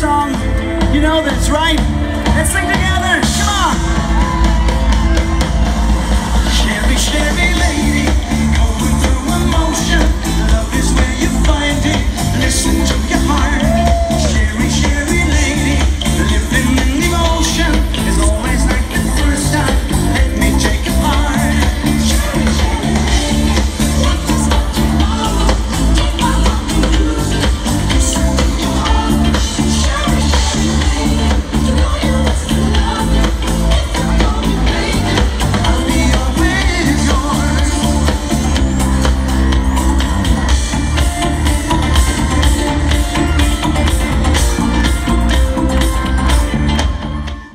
song you know that's right. Let's sing